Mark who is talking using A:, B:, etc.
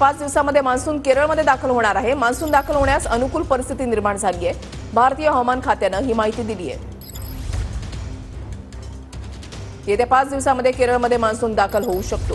A: पाच दिवसामध्ये मान्सून केरळमध्ये दाखल होणार आहे. मान्सून दाखल होण्यास अनुकूल परिस्थिती निर्माण झाली आहे. भारतीय हवामान खात्यानं ही माहिती दिली आहे. येत्या पाच दिवसामध्ये केरळमध्ये मान्सून दाखल होऊ शकतो.